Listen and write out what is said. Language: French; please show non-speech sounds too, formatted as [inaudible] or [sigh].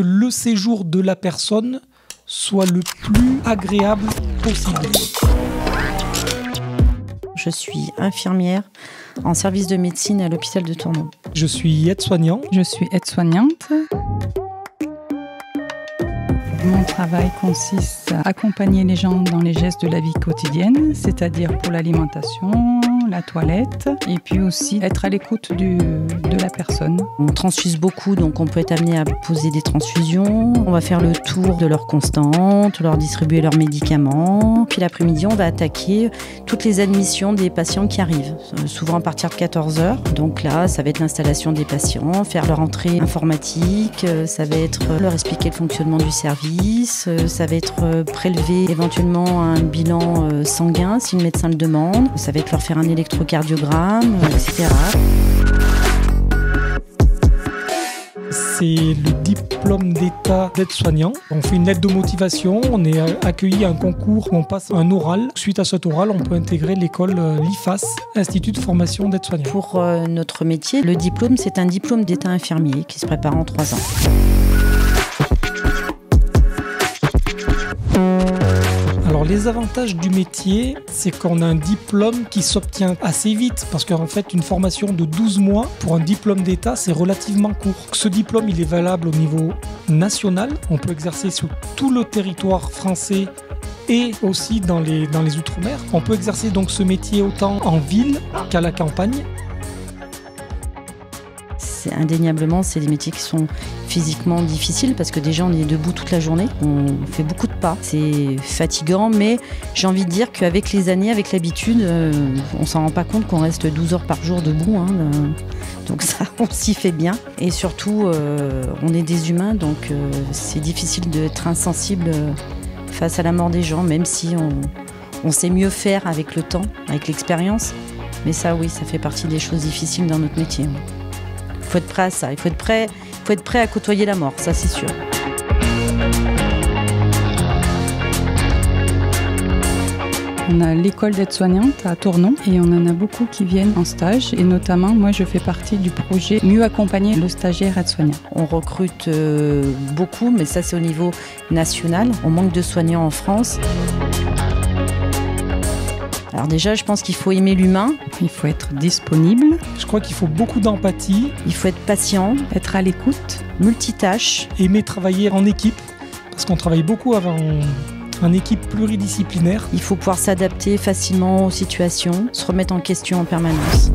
que le séjour de la personne soit le plus agréable possible. Je suis infirmière en service de médecine à l'hôpital de Tournon. Je suis aide-soignant. Je suis aide-soignante. Mon travail consiste à accompagner les gens dans les gestes de la vie quotidienne, c'est-à-dire pour l'alimentation, la toilette, et puis aussi être à l'écoute de la personne. On transfuse beaucoup, donc on peut être amené à poser des transfusions. On va faire le tour de leurs constantes, leur distribuer leurs médicaments. Puis l'après-midi, on va attaquer toutes les admissions des patients qui arrivent, euh, souvent à partir de 14 heures. Donc là, ça va être l'installation des patients, faire leur entrée informatique, euh, ça va être leur expliquer le fonctionnement du service, euh, ça va être prélever éventuellement un bilan sanguin si le médecin le demande, ça va être leur faire un électrocardiogramme, etc. C'est le diplôme d'état d'aide-soignant. On fait une lettre de motivation, on est accueilli à un concours, on passe un oral. Suite à cet oral, on peut intégrer l'école euh, l'IFAS, Institut de formation d'aide-soignant. Pour euh, notre métier, le diplôme, c'est un diplôme d'état infirmier qui se prépare en trois ans. Alors les avantages du métier, c'est qu'on a un diplôme qui s'obtient assez vite parce qu'en fait une formation de 12 mois pour un diplôme d'État, c'est relativement court. Ce diplôme, il est valable au niveau national. On peut exercer sur tout le territoire français et aussi dans les, dans les Outre-mer. On peut exercer donc ce métier autant en ville qu'à la campagne indéniablement, c'est des métiers qui sont physiquement difficiles parce que déjà on est debout toute la journée, on fait beaucoup de pas, c'est fatigant, mais j'ai envie de dire qu'avec les années, avec l'habitude, euh, on s'en rend pas compte qu'on reste 12 heures par jour debout. Hein, euh, donc ça, [laughs] on s'y fait bien. Et surtout, euh, on est des humains, donc c'est difficile d'être insensible face à la mort des gens, même si on, on sait mieux faire avec le temps, avec l'expérience. Mais ça, oui, ça fait partie des choses difficiles dans notre métier faut être prêt à ça. Il faut être prêt, faut être prêt à côtoyer la mort, ça c'est sûr. On a l'école d'aide-soignante à Tournon et on en a beaucoup qui viennent en stage et notamment moi je fais partie du projet Mieux accompagner le stagiaire aide-soignant. On recrute euh, beaucoup mais ça c'est au niveau national. On manque de soignants en France. Alors déjà, je pense qu'il faut aimer l'humain. Il faut être disponible. Je crois qu'il faut beaucoup d'empathie. Il faut être patient. Être à l'écoute. Multitâche. Aimer travailler en équipe. Parce qu'on travaille beaucoup avant en équipe pluridisciplinaire. Il faut pouvoir s'adapter facilement aux situations, se remettre en question en permanence.